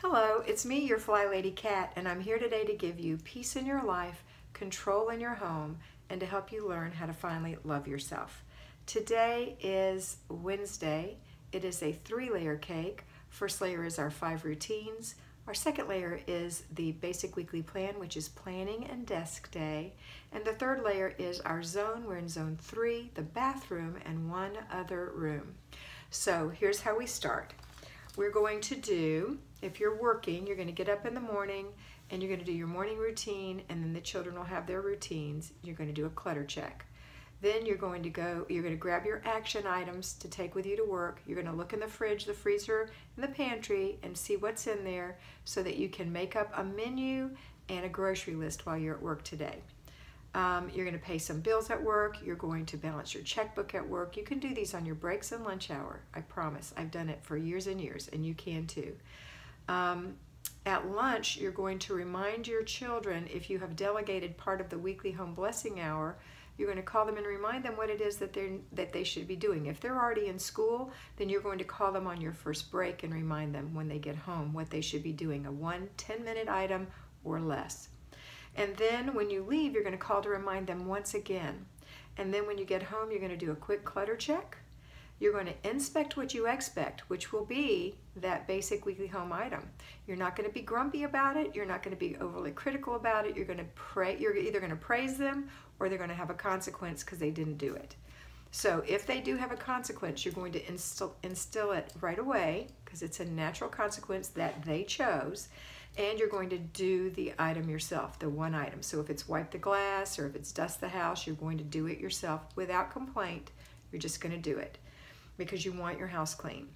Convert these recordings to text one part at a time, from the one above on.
Hello, it's me, your Fly Lady Kat, and I'm here today to give you peace in your life, control in your home, and to help you learn how to finally love yourself. Today is Wednesday. It is a three layer cake. First layer is our five routines. Our second layer is the basic weekly plan, which is planning and desk day. And the third layer is our zone. We're in zone three, the bathroom, and one other room. So here's how we start. We're going to do if you're working, you're going to get up in the morning and you're going to do your morning routine and then the children will have their routines. You're going to do a clutter check. Then you're going to go, you're going to grab your action items to take with you to work. You're going to look in the fridge, the freezer, and the pantry and see what's in there so that you can make up a menu and a grocery list while you're at work today. Um, you're going to pay some bills at work. You're going to balance your checkbook at work. You can do these on your breaks and lunch hour. I promise. I've done it for years and years, and you can too. Um, at lunch, you're going to remind your children if you have delegated part of the weekly home blessing hour, you're going to call them and remind them what it is that they that they should be doing. If they're already in school, then you're going to call them on your first break and remind them when they get home what they should be doing, a one 10 minute item or less. And then when you leave, you're going to call to remind them once again. And then when you get home, you're going to do a quick clutter check you're going to inspect what you expect, which will be that basic weekly home item. You're not going to be grumpy about it. You're not going to be overly critical about it. You're going to pray. You're either going to praise them or they're going to have a consequence because they didn't do it. So if they do have a consequence, you're going to instill, instill it right away because it's a natural consequence that they chose. And you're going to do the item yourself, the one item. So if it's wipe the glass or if it's dust the house, you're going to do it yourself without complaint. You're just going to do it because you want your house clean.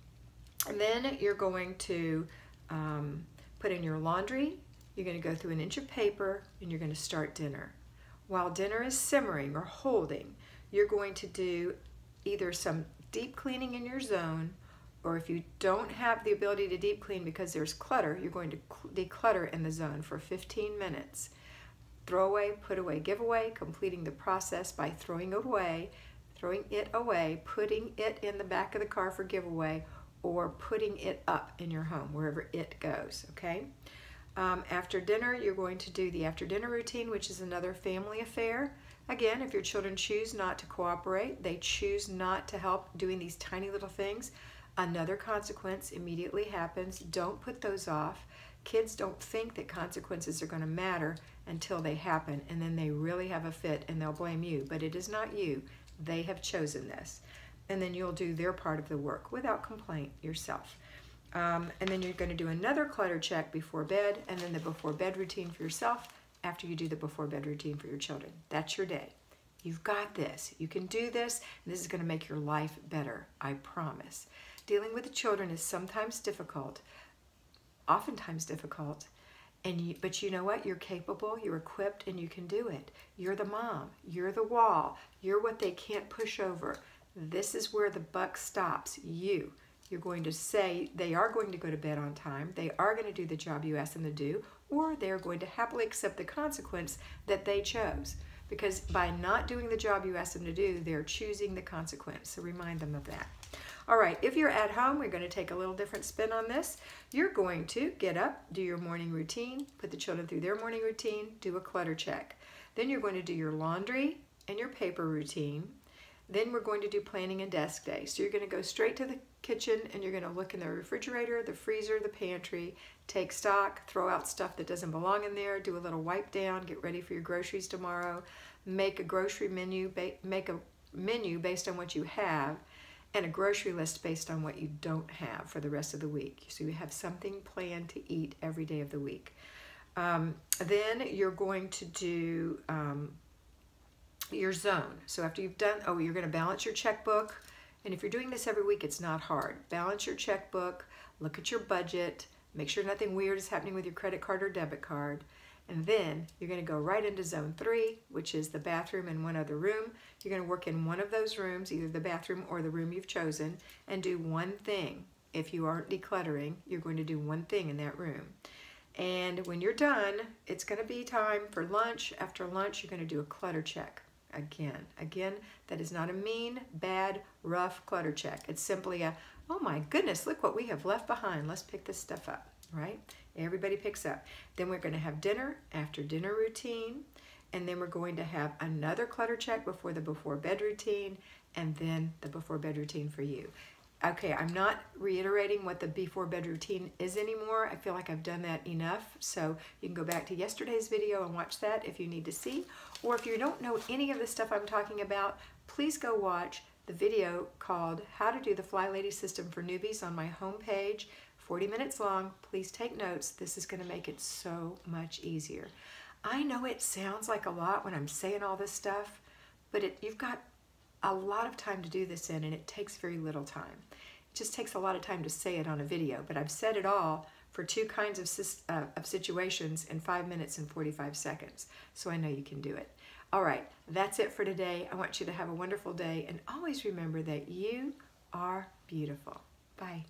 And then you're going to um, put in your laundry, you're going to go through an inch of paper, and you're going to start dinner. While dinner is simmering or holding, you're going to do either some deep cleaning in your zone, or if you don't have the ability to deep clean because there's clutter, you're going to declutter in the zone for 15 minutes. Throw away, put away, give away, completing the process by throwing away throwing it away, putting it in the back of the car for giveaway, or putting it up in your home, wherever it goes, okay? Um, after dinner, you're going to do the after dinner routine, which is another family affair. Again, if your children choose not to cooperate, they choose not to help doing these tiny little things, another consequence immediately happens. Don't put those off. Kids don't think that consequences are going to matter until they happen, and then they really have a fit and they'll blame you. But it is not you. They have chosen this. And then you'll do their part of the work without complaint yourself. Um, and then you're going to do another clutter check before bed and then the before bed routine for yourself after you do the before bed routine for your children. That's your day. You've got this. You can do this, and this is going to make your life better. I promise. Dealing with the children is sometimes difficult, oftentimes difficult, and you, but you know what? You're capable, you're equipped, and you can do it. You're the mom, you're the wall, you're what they can't push over. This is where the buck stops. You. You're going to say they are going to go to bed on time, they are going to do the job you ask them to do, or they're going to happily accept the consequence that they chose. Because by not doing the job you ask them to do, they're choosing the consequence. So remind them of that. All right, if you're at home, we're going to take a little different spin on this. You're going to get up, do your morning routine, put the children through their morning routine, do a clutter check. Then you're going to do your laundry and your paper routine. Then we're going to do planning and desk day. So you're going to go straight to the kitchen and you're going to look in the refrigerator, the freezer, the pantry, take stock, throw out stuff that doesn't belong in there, do a little wipe down, get ready for your groceries tomorrow, make a grocery menu, make a menu based on what you have, and a grocery list based on what you don't have for the rest of the week. So you have something planned to eat every day of the week. Um, then you're going to do um, your zone. So after you've done, oh, you're going to balance your checkbook. And if you're doing this every week, it's not hard. Balance your checkbook, look at your budget, make sure nothing weird is happening with your credit card or debit card. And then you're going to go right into zone three, which is the bathroom and one other room. You're going to work in one of those rooms, either the bathroom or the room you've chosen, and do one thing. If you aren't decluttering, you're going to do one thing in that room. And when you're done, it's going to be time for lunch. After lunch, you're going to do a clutter check again. Again, that is not a mean, bad, rough clutter check. It's simply a, oh my goodness, look what we have left behind. Let's pick this stuff up. Right? Everybody picks up. Then we're going to have dinner after dinner routine, and then we're going to have another clutter check before the before bed routine, and then the before bed routine for you. Okay, I'm not reiterating what the before bed routine is anymore. I feel like I've done that enough. So you can go back to yesterday's video and watch that if you need to see. Or if you don't know any of the stuff I'm talking about, please go watch the video called How to Do the Fly Lady System for Newbies on my homepage. 40 minutes long. Please take notes. This is going to make it so much easier. I know it sounds like a lot when I'm saying all this stuff, but it, you've got a lot of time to do this in and it takes very little time. It just takes a lot of time to say it on a video, but I've said it all for two kinds of, uh, of situations in 5 minutes and 45 seconds. So I know you can do it. All right, that's it for today. I want you to have a wonderful day and always remember that you are beautiful. Bye.